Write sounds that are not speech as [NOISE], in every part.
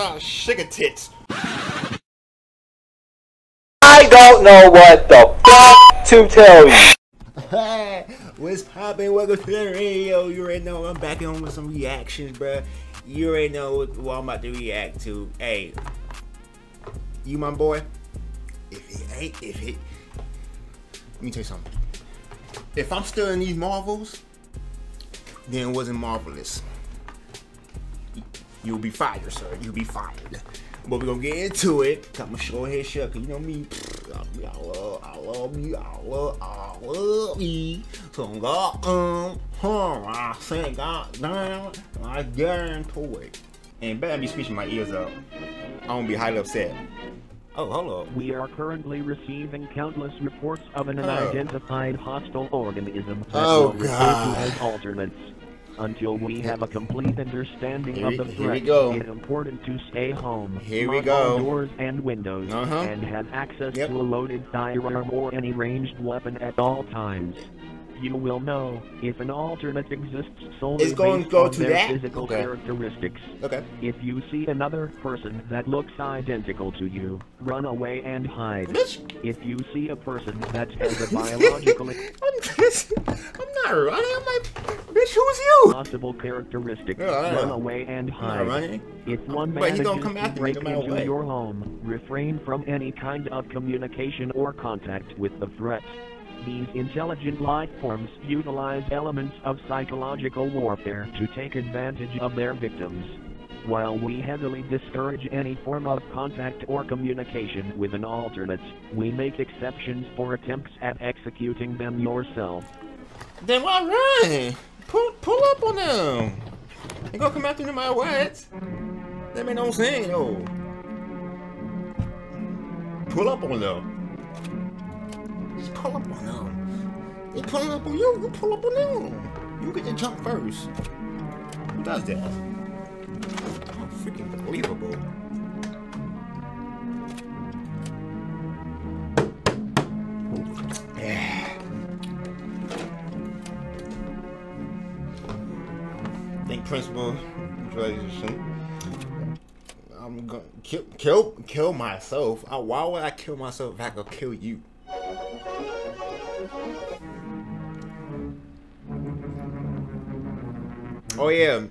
Oh, sugar tits. I don't know what the fuck to tell you. [LAUGHS] What's poppin'? Welcome to the radio. You already know I'm back on with some reactions, bruh. You already know what, what I'm about to react to. Hey, you my boy. If it ain't, if it, let me tell you something. If I'm still in these Marvels, then it wasn't marvelous. You'll be fired, sir. You'll be fired. But we're gonna get into it. I'm gonna show head shut, cause you know me. I love, I love me, I love, I love me. So God, um, huh, I say God damn, I guarantee it. And better be speaking my ears up. I won't be highly upset. Oh, hold up. We are currently receiving countless reports of an Oh. unidentified hostile organism that Oh, God. to as alternates. Until we have a complete understanding Here of the threat, go. it's important to stay home, Here we go. doors and windows, Uh-huh. and have access Yep. to a loaded firearm or any ranged weapon at all times. You will know if an alternate exists solely It's going based go on to their that? physical Okay. characteristics. Okay. If you see another person that looks identical to you, run away and hide. Bitch. If you see a person that has a [LAUGHS] biological I'm, just, I'm not running. I'm like, bitch, who's you? possible characteristics: Yeah, run know. away and I'm not hide. running. If one But he manages gonna come to after me break no matter into what. your home, refrain from any kind of communication or contact with the threat. These intelligent life forms utilize elements of psychological warfare to take advantage of their victims. While we heavily discourage any form of contact or communication with an alternate, we make exceptions for attempts at executing them yourself. Then why run? Pull, pull up on them. They gonna come after you no matter what. That make no sense, yo. Pull up on them. Just pull up on them. They pulling up on you. You pull up on them. You get to jump first. Who does that? Oh, principal. I'm gonna kill, kill, kill myself. Uh, Why would I kill myself if I could kill you? Oh yeah,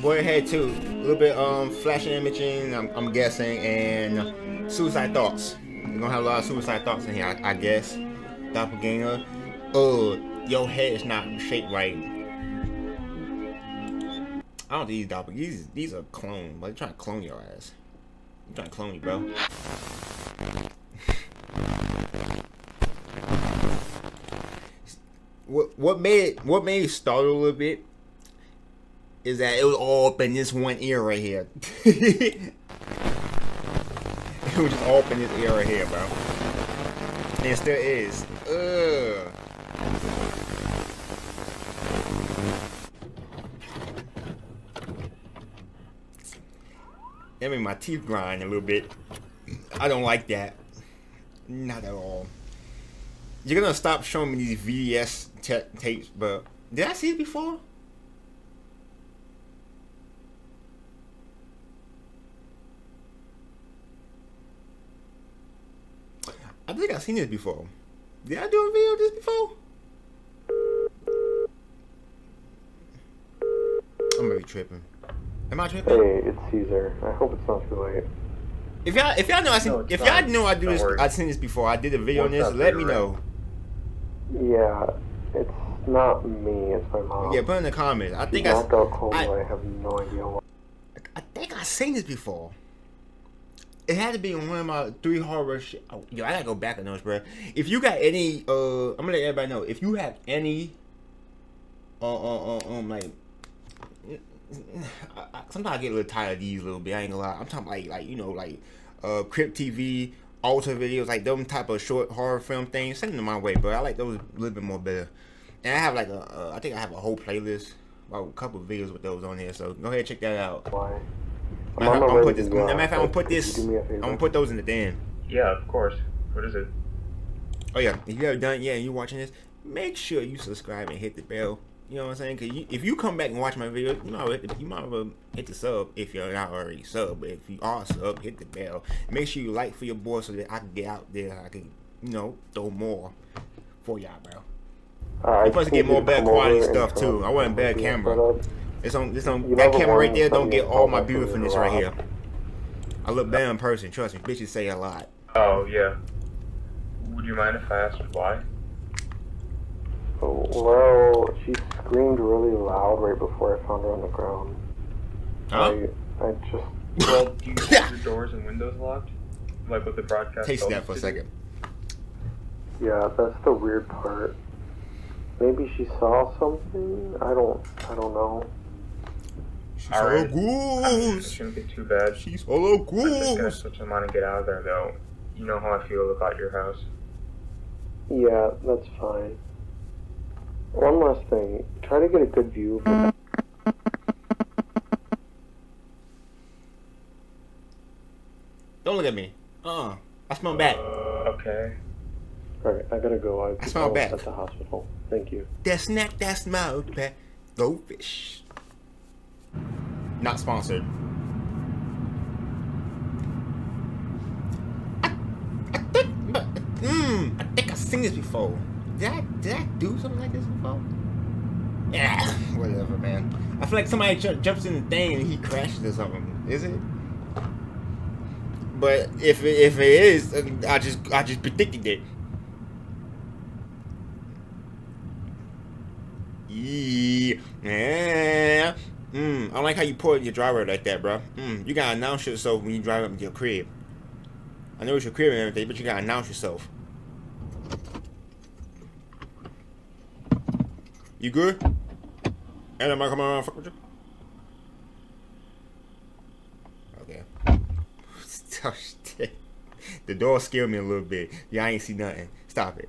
boy head too. A little bit um flashing imaging. I'm, I'm guessing and suicide thoughts. We're gonna have a lot of suicide thoughts in here. I, I guess. Doppelganger. Oh, your head is not shaped right. I don't these doppel these these are clones. Like trying to clone your ass. You trying to clone me, bro. [LAUGHS] what what made what made it start a little bit is that it was all up in this one ear right here. [LAUGHS] it was just all up in this ear right here, bro. And it still is. Ugh. That made my teeth grind a little bit. I don't like that. Not at all. You're gonna stop showing me these VHS ta- tapes, but did I see it before? I think I've seen this before. Did I do a video of this before? I'm really tripping. Am I tripping? Hey, it's Caesar. I hope it's not too late. If y'all if y'all know I seen No, if y'all fine. know I do this worry. I seen this before, I did a video on this, let me Ray? know. Yeah, it's not me. It's my mom. Yeah, put in the comments. I She think I, knocked out cold. I- I, I have no idea why. I think I seen this before. It had to be one of my three horror shit. Oh, yo, I gotta go back on those, bro. If you got any, uh, I'm gonna let everybody know. If you have any, uh, uh, uh um, like, I, I, sometimes I get a little tired of these a little bit. I ain't gonna lie. I'm talking like, like you know, like, uh, Crypt TV, alter videos, like them type of short horror film things. Send them my way, bro. I like those a little bit more better. And I have like a, uh, I think I have a whole playlist, about a couple of videos with those on here. So go ahead and check that out. Why? Matter of fact, I'm on my gonna put this. the Matter of fact, I'm gonna put this. do me a I'm gonna put those in the den. Yeah, of course. What is it? Oh yeah, if you haven't done, it, yeah, you're watching this. make sure you subscribe and hit the bell. You know what I'm saying? Cause you, if you come back and watch my video, you might hit you might well hit the sub if you're not already sub. But if you are sub, hit the bell. Make sure you like for your boy so that I can get out there. I can you know throw more for y'all, bro. Uh, I You're supposed to get more bad quality stuff too. I want a bad camera. setup. It's on this on that camera right there. Don't get all my about beautifulness right here. I look bad in person. Trust me, bitches say a lot. Oh, yeah. Would you mind if I asked why? Oh, Well, she screamed really loud right before I found her on the ground. Huh? I, I just [LAUGHS] Well, do you keep your doors and windows locked? Like with the broadcast. Taste that for a second. Yeah, that's the weird part. Maybe she saw something. I don't. I don't know. She's All all right. I mean, it goose. shouldn't be too bad. She's all I'm just gonna switch them on and get out of there, though. You know how I feel about your house. Yeah, that's fine. One last thing. Try to get a good view. Of the Don't look at me. Uh, I smell bad. Okay. All right, I gotta go. I, I smell bad. At the hospital. Thank you. That snack, that smell bad. Go fish. Not sponsored. I, I think, but, mm, I think I've seen this before. Did I, did I do something like this before? Yeah, [LAUGHS] whatever, man. I feel like somebody ju- jumps in the thing and he crashes or something. Is it? But if it, if it is, I just I just predicted it. Yeah. Mm, I like how you pull your driver like that, bro. Mm, you gotta announce yourself when you drive up to your crib. I know it's your crib and everything, but you gotta announce yourself. You good? And am I coming around fuck with you? Okay. [LAUGHS] Oh, shit. The door scared me a little bit. Yeah, I ain't see nothing. Stop it.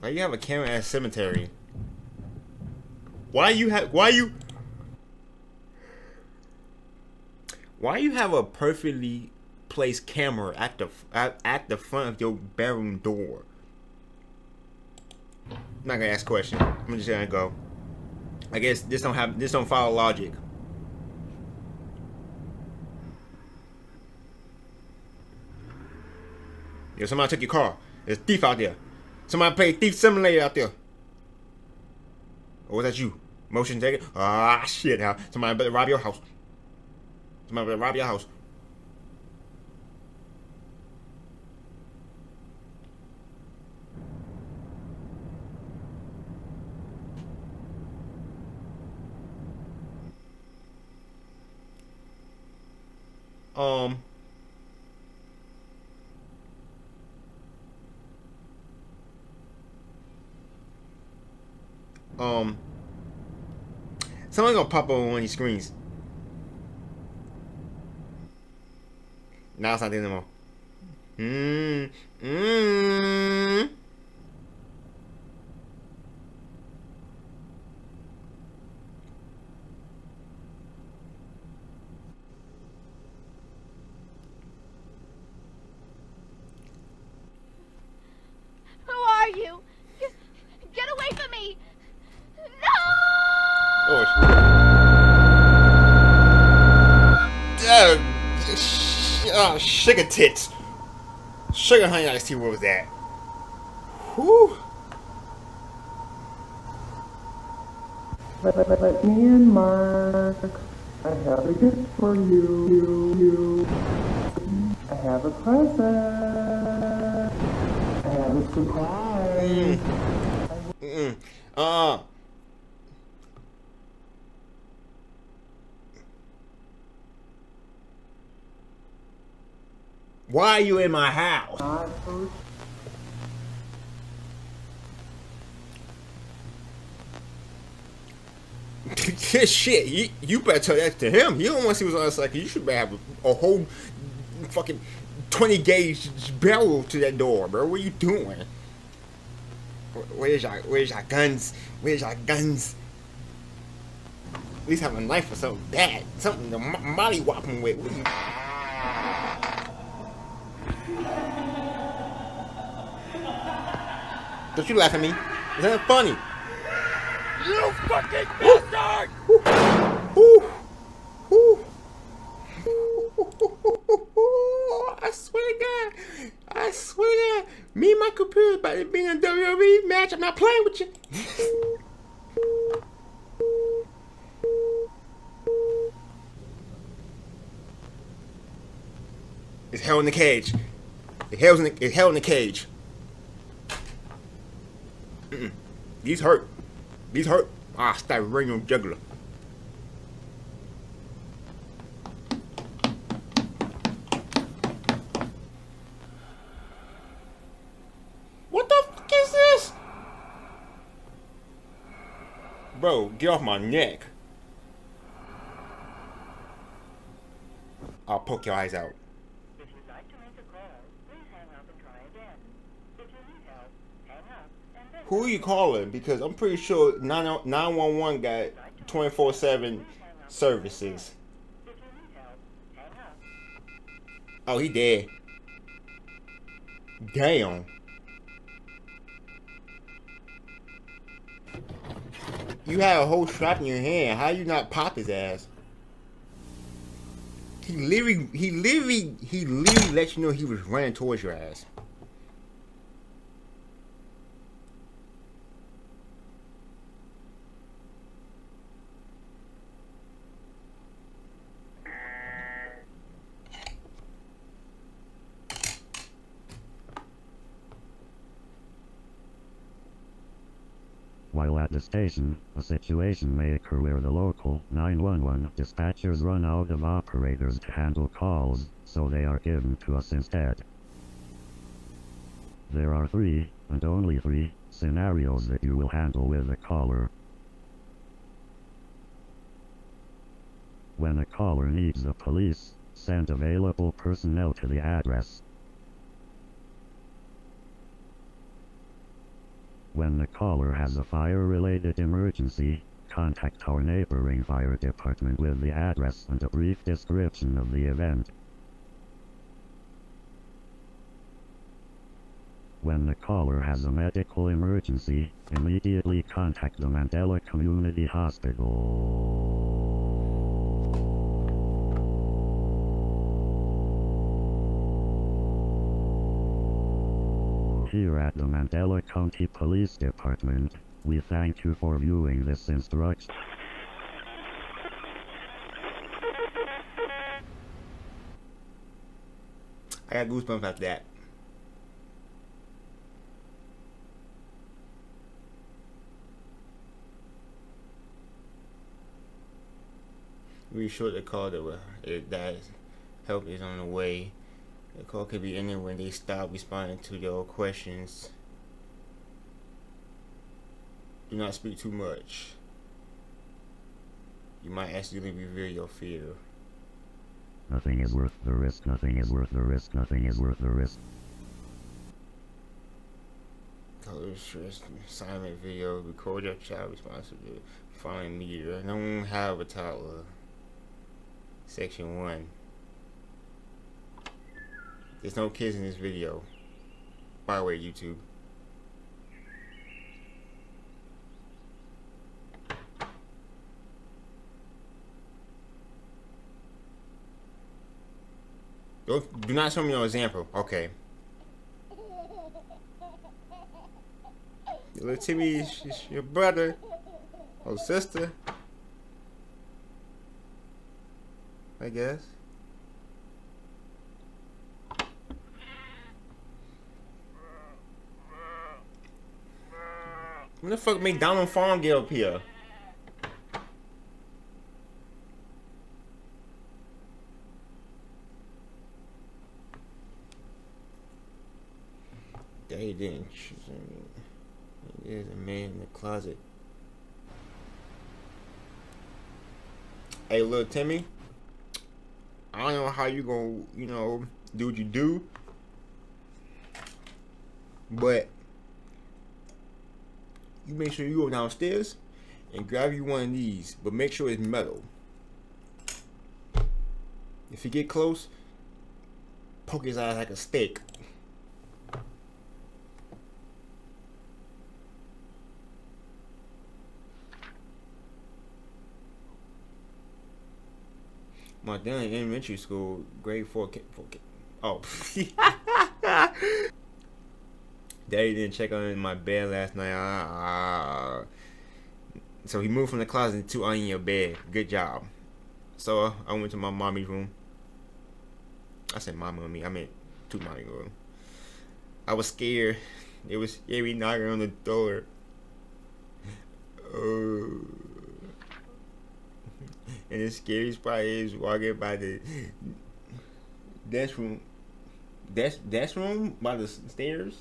Why you have a camera at a cemetery? Why you have why you why you have a perfectly placed camera at the at, the front of your bedroom door? I'm not gonna ask a question. I'm just gonna go. I guess this don't have this don't follow logic. Yo, somebody took your car. There's a thief out there. Somebody played Thief Simulator out there. Or was that you? Motion taken? Ah, shit now. Somebody better rob your house. Somebody better rob your house. Um. Um. Someone gonna pop up on one of these screens. Now it's not there anymore. Mmm. Mmm. Who are you? Get, get away from me! No! Oh, sh- uh, sh- uh, sugar tits. Sugar honey iced tea, what was that? Whew. Let, let, let me in, Mark. I have a gift for you. you, you. I have a present. I have a surprise. Mm-mm. Uh. Why are you in my house? [LAUGHS] Shit, you, you better tell that to him. He don't want to see what's on the. 'cause You should have a, a whole fucking 20 gauge barrel to that door, bro. What are you doing? Where's your Where's your guns? Where's your guns? At least have a knife or something bad, something to mo- molly whop him with. What are you- Don't you laugh at me? Is that funny? You fucking bastard! I swear to God, I swear to God, me and my computer about to be in a WWE match. I'm not playing with you. [LAUGHS] it's hell in the cage. It's hell in the, hell in the cage. Mm-mm. These hurt. These hurt. Ah, on juggler. What the fuck is this? Bro, get off my neck. I'll poke your eyes out. If you'd like to make a call, please hang up and try again. If you need help, hang up and then Who are you calling? Because I'm pretty sure 9 911 got 24 7 services. Oh, he dead. Damn. You had a whole strap in your hand. How you not pop his ass? He literally, he literally, he literally let you know he was running towards your ass. While at the station, a situation may occur where the local 911 dispatchers run out of operators to handle calls, so they are given to us instead. There are three, and only three, scenarios that you will handle with a caller. When a caller needs the police, send available personnel to the address. When the caller has a fire-related emergency, contact our neighboring fire department with the address and a brief description of the event. When the caller has a medical emergency, immediately contact the Mandela Community Hospital. Here at the Mandela County Police Department, we thank you for viewing this instruction. I got goosebumps after that. We sure the call that will, uh, that help is on the way. The call could be ended when they stop responding to your questions. Do not speak too much. You might accidentally reveal your fear. Nothing is worth the risk, nothing is worth the risk, nothing is worth the risk. Color stress assignment video. Record your child responsible. Following media. Don't have a toddler. Section one. There's no kids in this video. By the way, YouTube. Don't, do not show me no example. Okay. Your little Timmy is your brother or sister. I guess. When the fuck McDonald Farm get up here? They didn't. choose me. There's a man in the closet. Hey, little Timmy. I don't know how you gonna, you know, do what you do. But you make sure you go downstairs and grab you one of these, but make sure it's metal. If you get close, poke his eyes like a steak. My dad in elementary school, grade four, four oh. [LAUGHS] [LAUGHS] Daddy didn't check on my bed last night. Ah. So he moved from the closet to on your bed. Good job. So uh, I went to my mommy's room. I said mommy on me. I meant to mommy room. I was scared. It was scary knocking on the door. Oh. And the scariest part is walking by the desk room. Desk desk room by the stairs.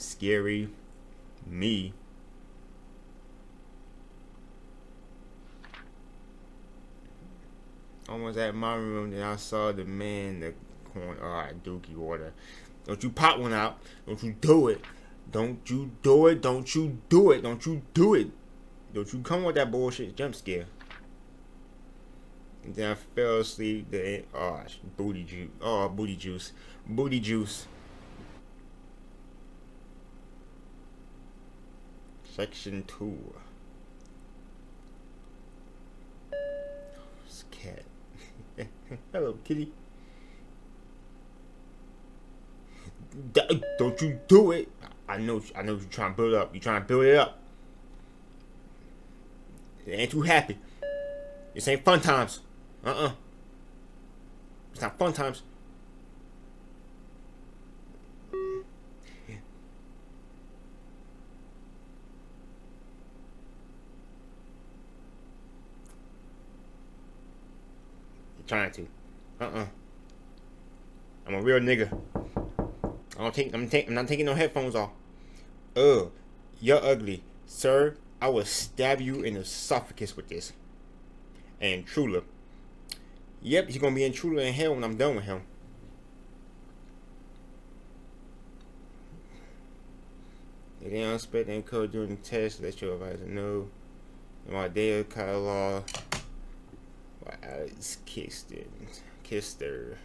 Scary. Me. Almost at my room, then I saw the man the corner. Alright, Dookie water. Don't you pop one out. Don't you do it. Don't you do it. Don't you do it. Don't you do it. Don't you come with that bullshit jump scare. And then I fell asleep. The oh booty juice. Oh booty juice. Booty juice. Section two. Oh, this cat. [LAUGHS] Hello, kitty. D- Don't you do it. I know I know you're trying to build up. You're trying to build it up. It ain't too happy. This ain't fun times. Uh-uh. It's not fun times. You're trying to. Uh-uh. I'm a real nigga. I don't take I'm take I'm not taking no headphones off. Ugh. You're ugly. Sir, I will stab you in the esophagus with this. And Trula. Yep, he's gonna be in Trula in hell when I'm done with him. They don't expect them code during the test, let your advisor know. Mandela Catalogue, by Alex Kiston. Kister.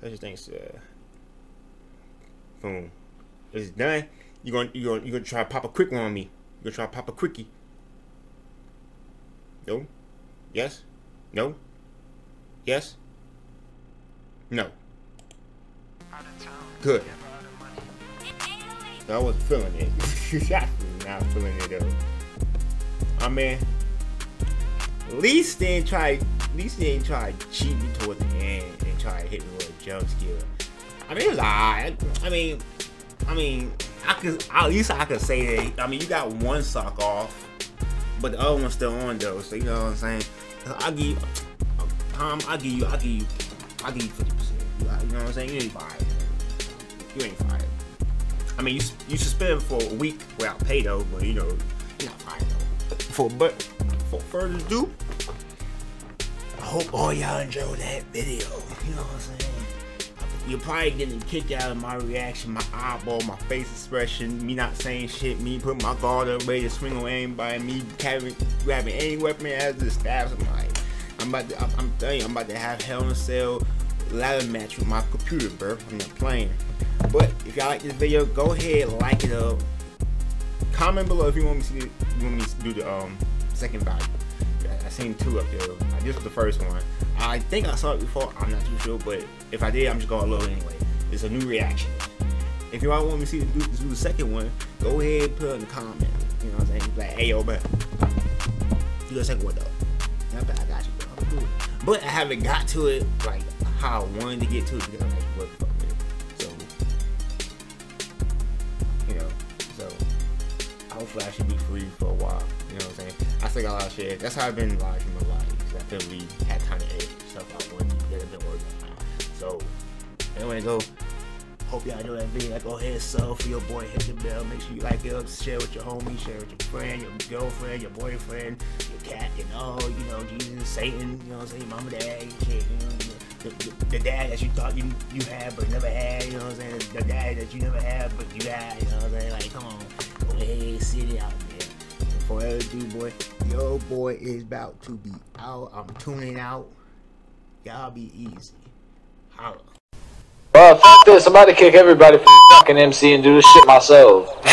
Such things uh boom. It's done, you're gonna you're gonna you're gonna try to pop a quick one on me. You're gonna try to pop a quickie. No? Yes? No? Yes? No. Good. I was feeling it. [LAUGHS] not feeling it though. I mean, at least they ain't try. At least they ain't try to cheat me toward the end and try to hit me with a jump scare. I mean, it was alright. I mean, I mean, I could at least I could say that. I mean, you got one sock off, but the other one's still on though. So you know what I'm saying. I give you, Tom. I give you. I give you. I give you fifty percent. You know what I'm saying? You ain't fired. You ain't fired. I mean, you you suspended for a week without pay though, but you know, you're not fired though. For but for further ado, hope all y'all enjoyed that video. You know what I'm saying? You're probably getting a kick out of my reaction, my eyeball, my face expression, me not saying shit, me putting my guard up, ready to swing on anybody, me carrying, grabbing any weapon as the stab somebody. I'm about to, I'm, I'm telling you, I'm about to have Hell in a Cell ladder match with my computer, bro. I'm not playing. But if y'all like this video, go ahead, like it up. Comment below if you want me to, you want me to do the um second value. I seen two up there. This was the first one. I think I saw it before. I'm not too sure, but if I did, I'm just gonna load anyway. It's a new reaction. If you all want me to see do, do the second one, go ahead put it in the comment. You know what I'm saying? Like, hey yo, man, do the second one though. Not bad, I got you, bro. Cool. But I haven't got to it like how I wanted to get to it because I'm like, what the fuck, man? So, you know, so hopefully I should be free for a while. I still got a lot of shit. That's how I've been live in my life. I feel we had time to edit stuff I wanted get a bit on. So, anyway, go. Hope y'all enjoy that video. Go ahead, sub for your boy. Hit the bell. Make sure you like it. Share with your homie. Share with your friend, your girlfriend, your boyfriend, your cat, your dog. You know, Jesus, Satan. You know what I'm saying? Mama, dad, your kid. You know, the, the, the dad that you thought you you had but never had. You know what I'm saying? The dad that you never had but you had. You know what I'm saying? Like, come on. Go Play City out there. And forever do, boy. Yo, boy is about to be out. I'm tuning out. Y'all be easy. Holla. Well, fuck this. I'm about to kick everybody from fucking MC and do this shit myself. [LAUGHS]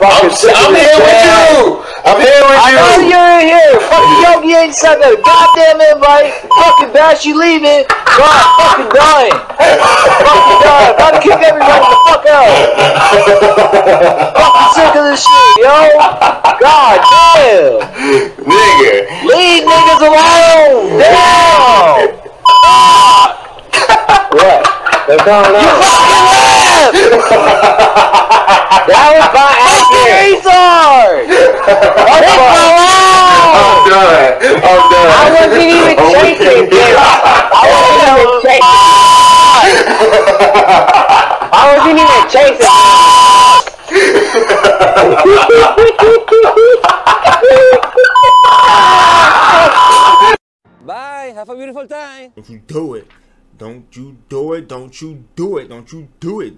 I'm, I'm here with you. I'm here with I know you. you're in here. Fucking [LAUGHS] Yogi ain't sent a goddamn invite. Fucking Bash, you leaving. God, fucking dying. fucking dying. About to kick everybody the fuck out. fucking sick of this shit, yo. God damn. Nigga. Leave niggas alone. Damn. [LAUGHS] what? They're calling out. You fucking left. that was by accident. Retard. Leave me alone. I'm done. I'm done. I wasn't even I'm chasing done. I wasn't even chasing. I wasn't even chasing. Bye. Have a beautiful time. Don't you do it. Don't you do it. Don't you do it. Don't you do it.